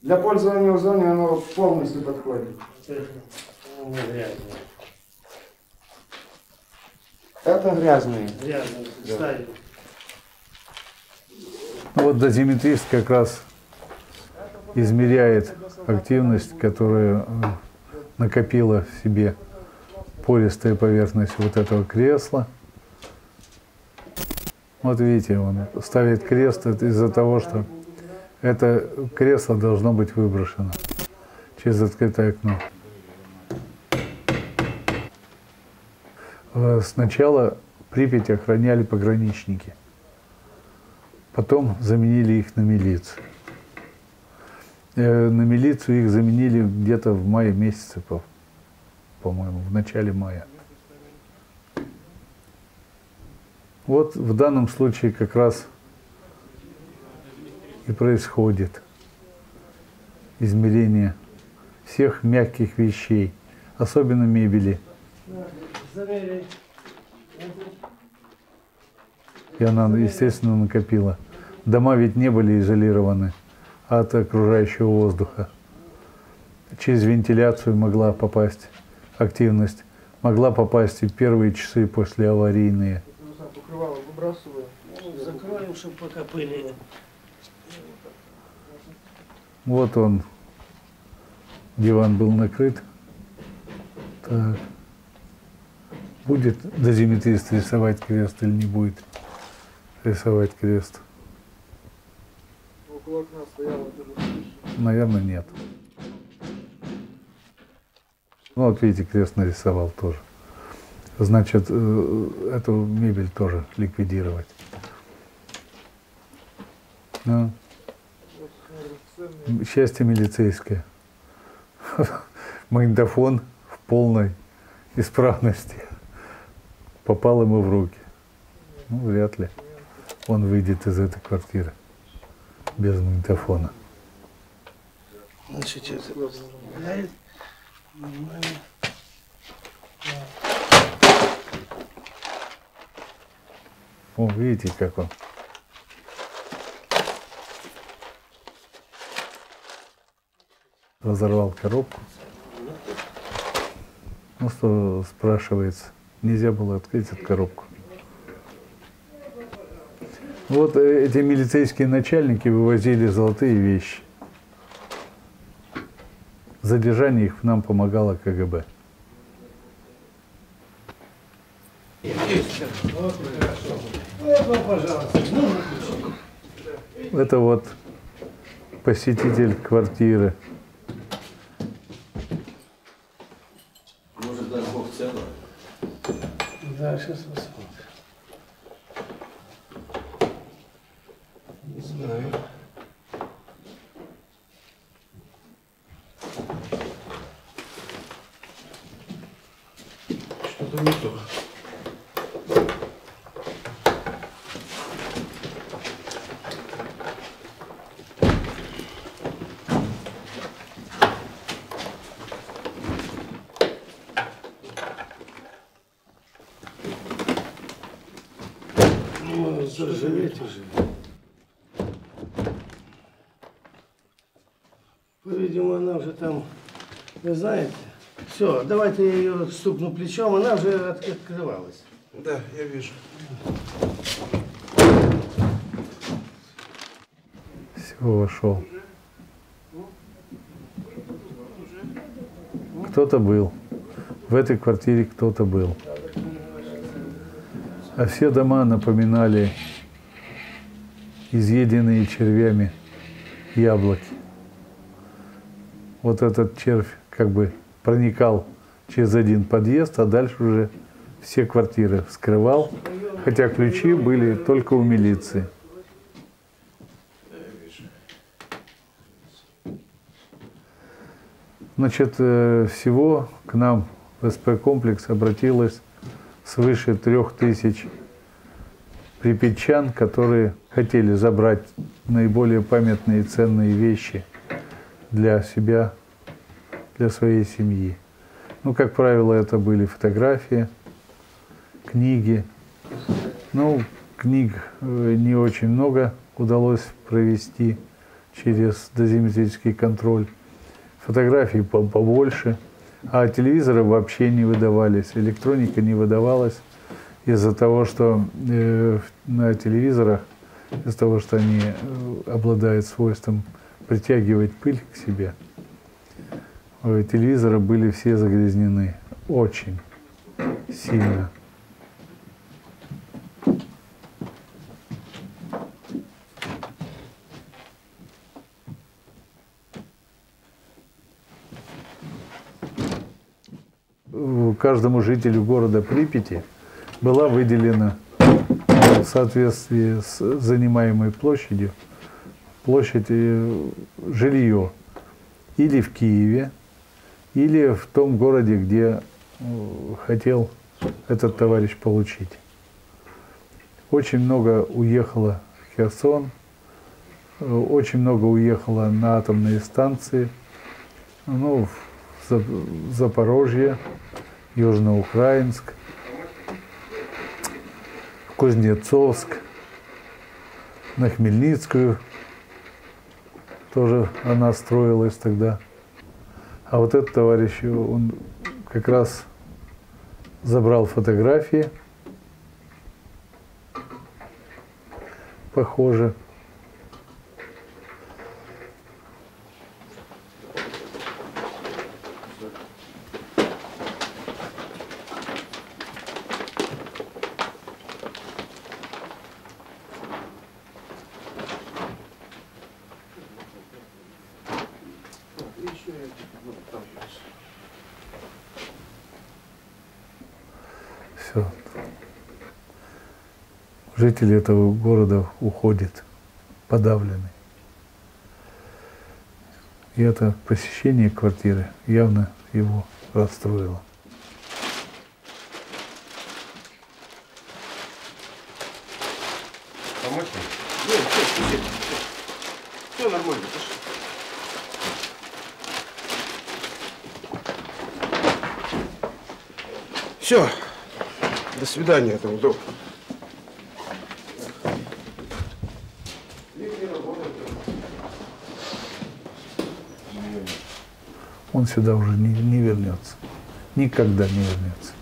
Для пользования в зоне оно полностью подходит. Это грязные. Ставим. Ну Вот дозиметрист как раз измеряет активность, которая э, накопила в себе пористая поверхность вот этого кресла. Вот видите, он ставит крест из-за того, что это кресло должно быть выброшено через открытое окно. Э, Сначала Припять охраняли пограничники. Потом заменили их на милицию. Э, На милицию их заменили где-то в мае месяце, по- по-моему, в начале мая. Вот в данном случае как раз и происходит измерение всех мягких вещей, особенно мебели. И она, естественно, накопила. Дома ведь не были изолированы от окружающего воздуха. Через вентиляцию могла попасть активность, могла попасть и первые часы после аварийные. Покрывало выбрасываю. Закроем, чтобы пока пыли. Вот он, диван был накрыт. Так. Будет дозиметрист рисовать крест или не будет рисовать крест? Окна стояла. Наверное, нет. Ну, вот видите, крест нарисовал тоже. Значит, э, эту мебель тоже ликвидировать. Ну, счастье милицейское. Магнитофон в полной исправности попал ему в руки. Ну, вряд ли он выйдет из этой квартиры без магнитофона. Значит, это. О, видите, как он. Разорвал коробку. Ну что спрашивается, нельзя было открыть эту коробку. Вот э, эти милицейские начальники вывозили золотые вещи. Задержание их нам помогало КГБ. Это вот посетитель квартиры. Может, дай Бог целое. Да, сейчас посмотрим. Не знаю. Что-то не то. Ну, уже. По-видимому, она уже там, вы знаете. Все, давайте я ее стукну плечом, она уже от- открывалась. Да, я вижу. Все, вошел. Кто-то был. В этой квартире кто-то был. А все дома напоминали изъеденные червями яблоки. Вот этот червь как бы проникал через один подъезд, а дальше уже все квартиры вскрывал, хотя ключи были только у милиции. Значит, э, всего к нам в СП-комплекс обратилось свыше трех тысяч припятчан, которые хотели забрать наиболее памятные и ценные вещи для себя, для своей семьи. Ну, как правило, это были фотографии, книги. Ну, книг э, не очень много удалось провести через дозиметрический контроль. Фотографий по- побольше, а телевизоры вообще не выдавались, электроника не выдавалась из-за того, что э, на телевизорах, из-за того, что они э, обладают свойством притягивать пыль к себе, телевизоры были все загрязнены очень сильно. Э, каждому жителю города Припяти была выделена э, в соответствии с занимаемой площадью площадь э, жилье или в Киеве, или в том городе, где э, хотел этот товарищ получить. Очень много уехало в Херсон, э, очень много уехало на атомные станции, ну, в Зап- Запорожье, Южноукраинск, в Кузнецовск, на Хмельницкую, тоже она строилась тогда. А вот этот товарищ, он как раз забрал фотографии, похоже. Все. Жители этого города уходят подавлены. И это посещение квартиры явно его расстроило. Помочь? Нет, все, спасибо. Все нормально, пошли. Все. До свидания, это удобно. Он сюда уже не, не вернется. Никогда не вернется.